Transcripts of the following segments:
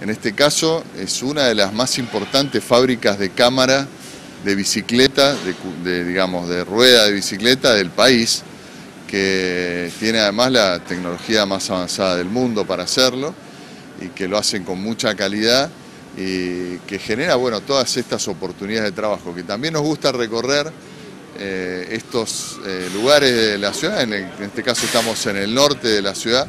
En este caso es una de las más importantes fábricas de cámara de bicicleta, de, digamos, de rueda de bicicleta del país, que tiene además la tecnología más avanzada del mundo para hacerlo y que lo hacen con mucha calidad y que genera bueno, todas estas oportunidades de trabajo, que también nos gusta recorrer eh, estos eh, lugares de la ciudad, en este caso estamos en el norte de la ciudad,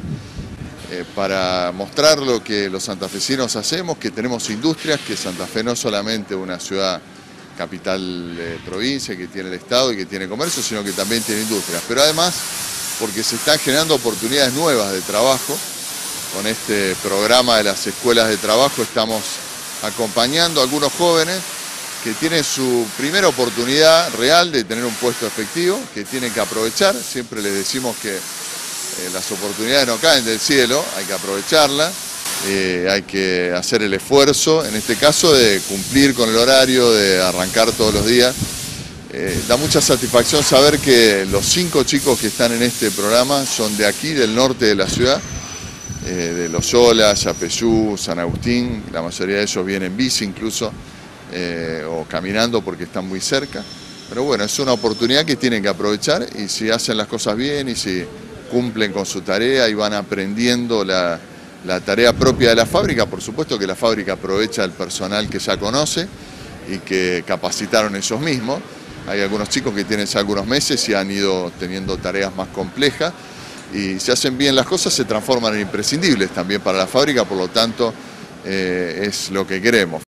eh, para mostrar lo que los santafesinos hacemos, que tenemos industrias, que Santa Fe no es solamente una ciudad capital de provincia, que tiene el Estado y que tiene comercio, sino que también tiene industrias. Pero además, porque se están generando oportunidades nuevas de trabajo, con este programa de las escuelas de trabajo estamos acompañando a algunos jóvenes que tienen su primera oportunidad real de tener un puesto efectivo, que tienen que aprovechar. Siempre les decimos que eh, las oportunidades no caen del cielo, hay que aprovecharlas, eh, hay que hacer el esfuerzo, en este caso de cumplir con el horario, de arrancar todos los días. Eh, da mucha satisfacción saber que los cinco chicos que están en este programa son de aquí, del norte de la ciudad, de Loyola, Yapeyú, San Agustín, la mayoría de ellos vienen en bici incluso, o caminando porque están muy cerca. Pero bueno, es una oportunidad que tienen que aprovechar y si hacen las cosas bien y si cumplen con su tarea y van aprendiendo la, tarea propia de la fábrica. Por supuesto que la fábrica aprovecha el personal que ya conoce y que capacitaron ellos mismos. Hay algunos chicos que tienen ya algunos meses y han ido teniendo tareas más complejas y si hacen bien las cosas se transforman en imprescindibles también para la fábrica, por lo tanto eh, es lo que queremos.